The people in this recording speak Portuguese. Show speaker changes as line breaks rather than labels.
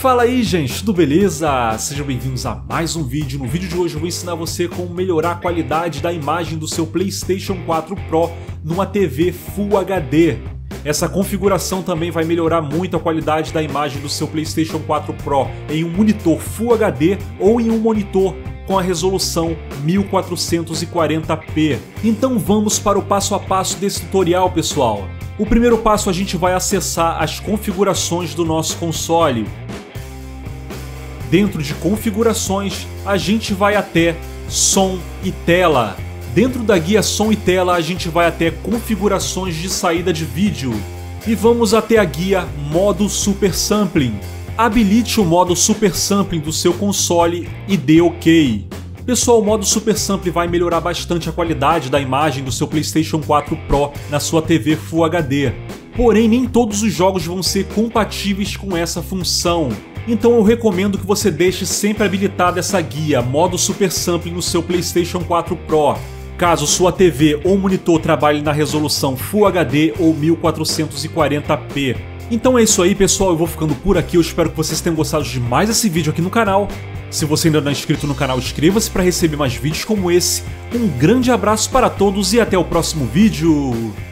Fala aí gente, tudo beleza? Sejam bem-vindos a mais um vídeo. No vídeo de hoje eu vou ensinar você como melhorar a qualidade da imagem do seu PlayStation 4 Pro numa TV Full HD. Essa configuração também vai melhorar muito a qualidade da imagem do seu PlayStation 4 Pro em um monitor Full HD ou em um monitor com a resolução 1440p. Então vamos para o passo a passo desse tutorial, pessoal. O primeiro passo a gente vai acessar as configurações do nosso console. Dentro de configurações, a gente vai até som e tela. Dentro da guia som e tela, a gente vai até configurações de saída de vídeo. E vamos até a guia modo super sampling. Habilite o modo super sampling do seu console e dê OK. Pessoal, o modo Super Sample vai melhorar bastante a qualidade da imagem do seu PlayStation 4 Pro na sua TV Full HD. Porém, nem todos os jogos vão ser compatíveis com essa função. Então eu recomendo que você deixe sempre habilitada essa guia modo Super Sampling no seu PlayStation 4 Pro. Caso sua TV ou monitor trabalhe na resolução Full HD ou 1440p. Então é isso aí pessoal, eu vou ficando por aqui, eu espero que vocês tenham gostado de mais esse vídeo aqui no canal. Se você ainda não é inscrito no canal, inscreva-se para receber mais vídeos como esse. Um grande abraço para todos e até o próximo vídeo!